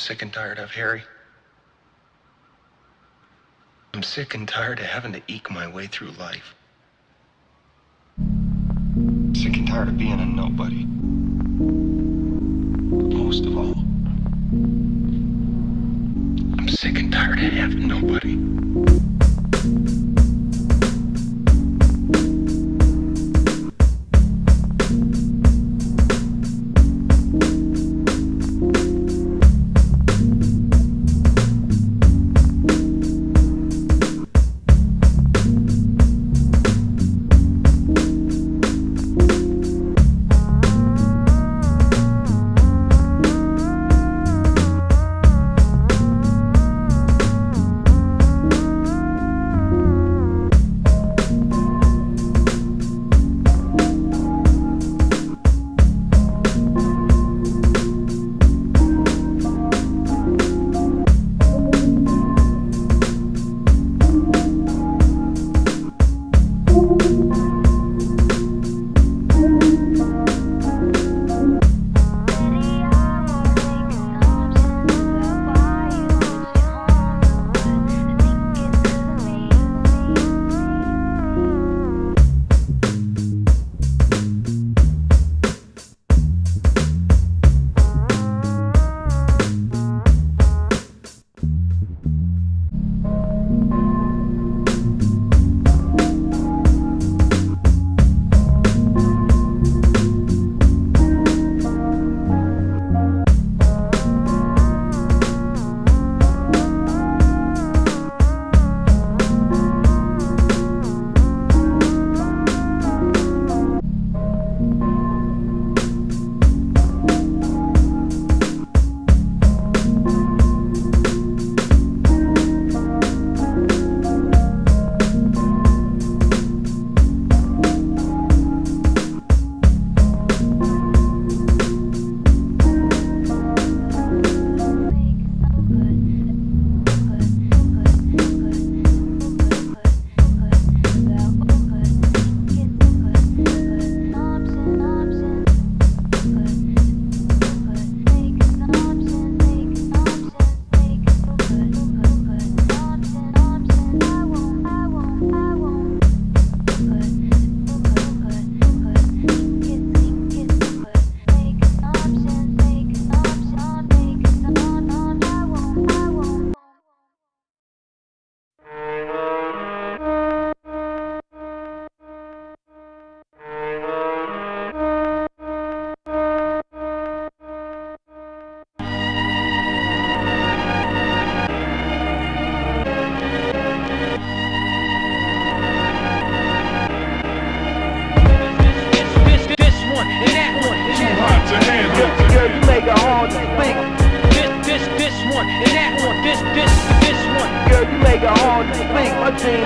sick and tired of, Harry? I'm sick and tired of having to eke my way through life. Sick and tired of being a nobody. Most of all, I'm sick and tired of having nobody.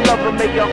love will make your